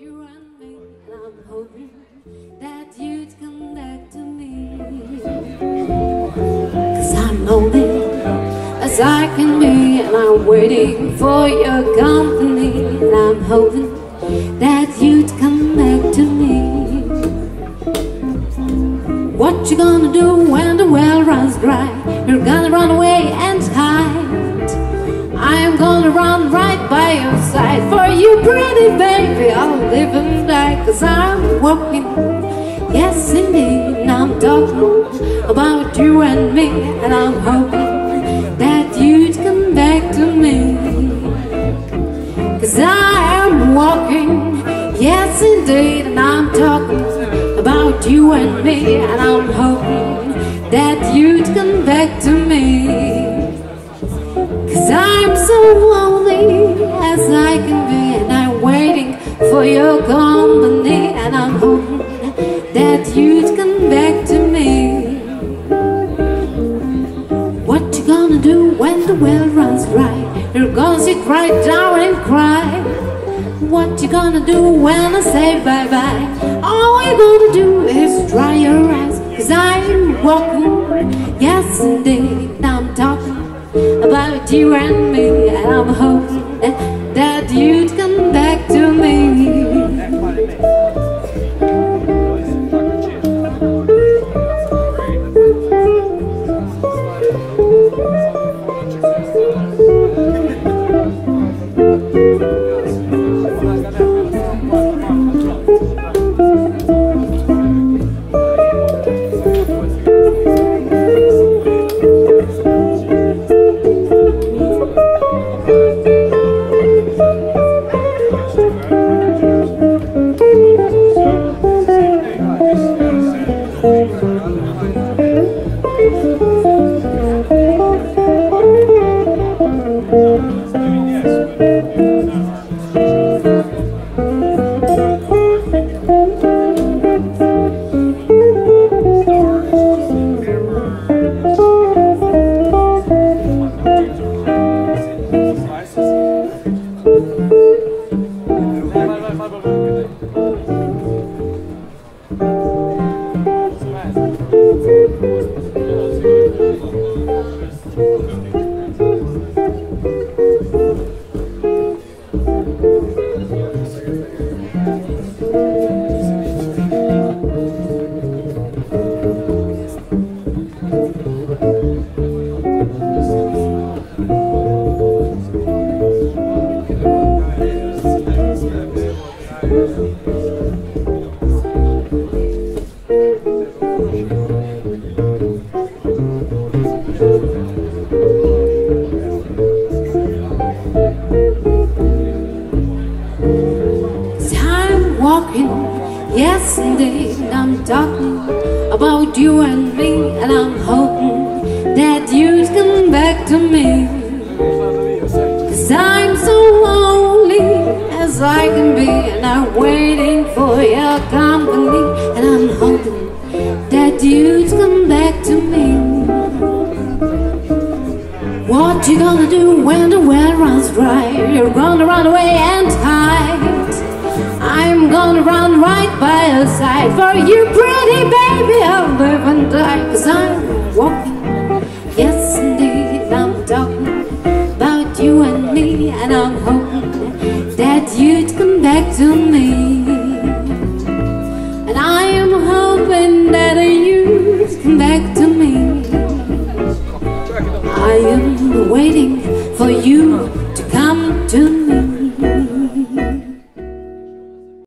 you me, I'm hoping that you'd come back to me. Cause I'm lonely as I can be, and I'm waiting for your company, and I'm hoping that you'd come back to me. What you gonna do when the well runs dry? You're gonna run away pretty baby. I'll live and die, cause I'm walking. Yes, indeed, and I'm talking about you and me, and I'm hoping that you'd come back to me. Cause I am walking, yes, indeed, and I'm talking about you and me, and I'm hoping that you'd come back to me. Cause I'm so lonely as I can be I'm for your company And I'm hoping that you'd come back to me What you gonna do when the well runs dry? You're gonna sit right down and cry What you gonna do when I say bye-bye? All you're gonna do is dry your eyes Cause I'm walking, yes indeed I'm talking about you and me And I'm hoping that you'd Time walking, yes indeed I'm talking about you and me And I'm hoping that you'd come back to me. Cause I'm so lonely as I can be And I'm waiting for your company And I'm hoping that you'd come back to me. What you gonna do when the well runs dry? You're gonna run away by your side. For you pretty baby I'll live and die. Cause I'm walking Yes indeed I'm talking About you and me. And I'm hoping That you'd come back to me. And I am hoping that you'd come back to me. I am waiting for you to come to me